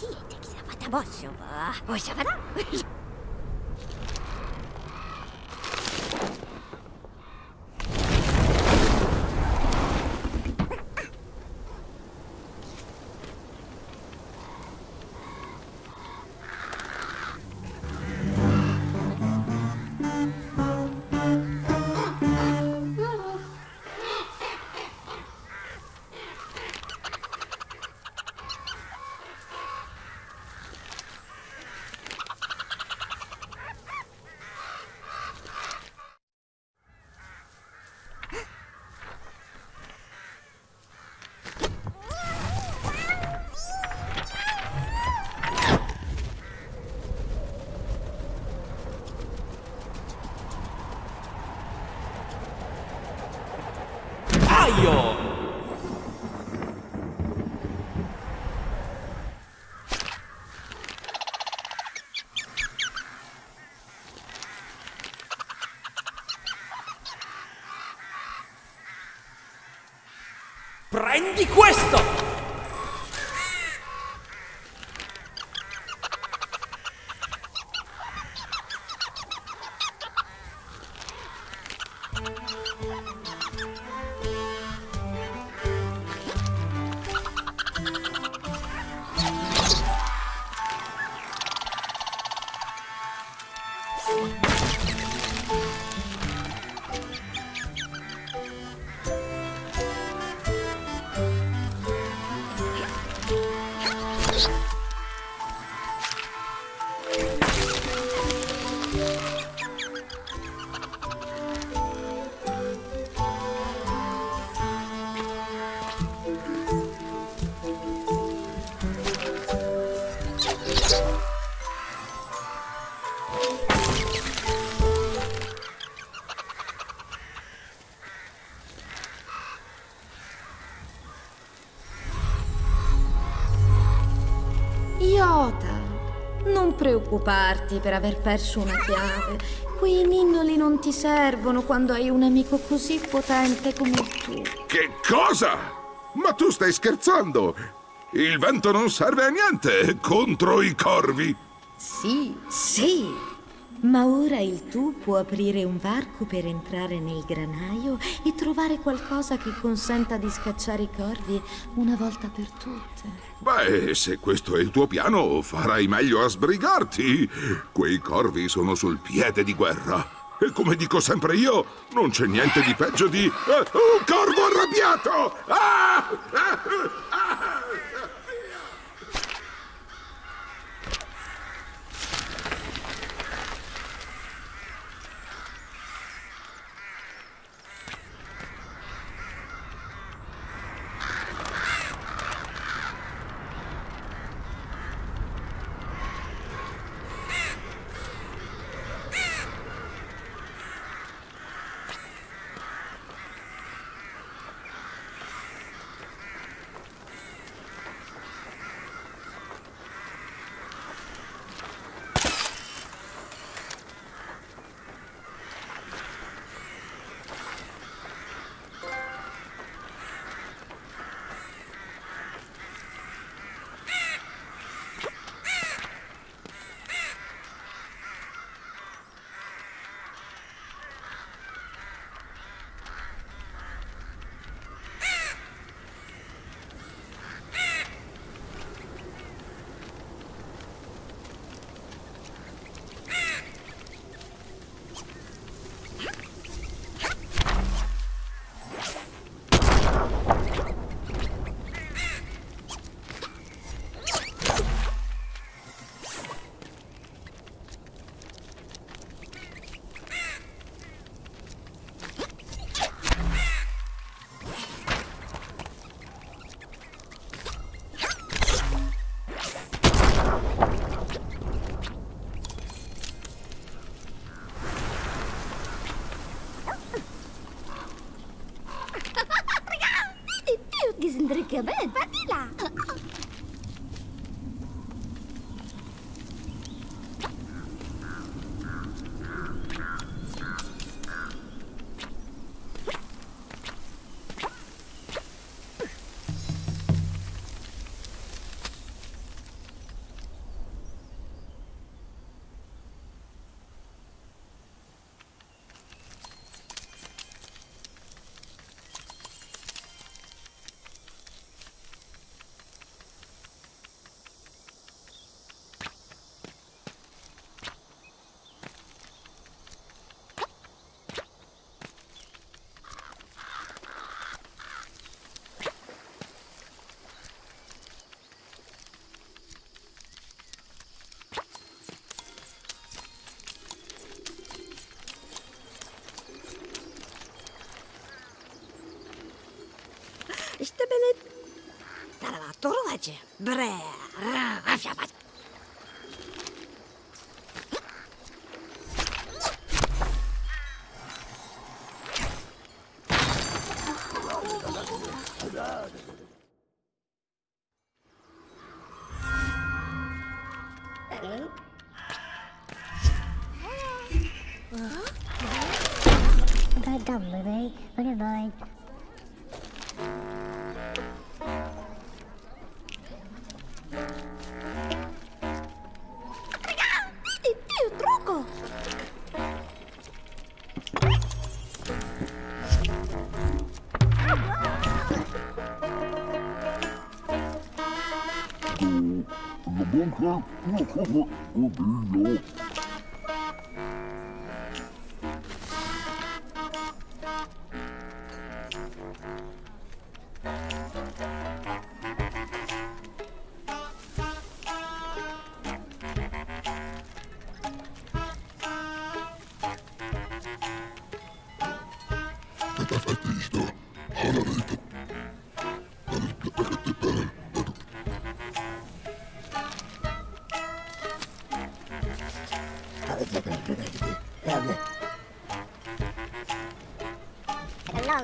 Tiedäkin, mitä voisi olla. Voisi olla. Prendi questo! Preoccuparti per aver perso una chiave. Quei ninnoli non ti servono quando hai un amico così potente come tu. Che cosa? Ma tu stai scherzando? Il vento non serve a niente contro i corvi. Sì, sì. Ma ora il tu può aprire un varco per entrare nel granaio e trovare qualcosa che consenta di scacciare i corvi una volta per tutte. Beh, se questo è il tuo piano, farai meglio a sbrigarti. Quei corvi sono sul piede di guerra. E come dico sempre io, non c'è niente di peggio di... eh, un corvo arrabbiato! Ah! Ah! Brè, raffiabat. Got dumb, baby. Look at mine. 我怎么崩溃不要靠近我我没有。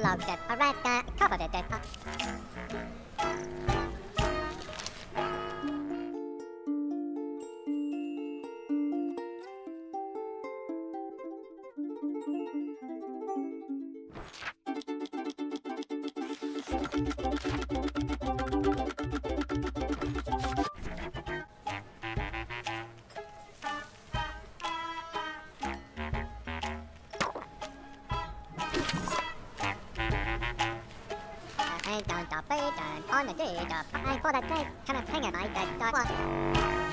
unlocked it. Alright, uh, covered it. Uh, on the day of. I thought that guy kind of hanging that.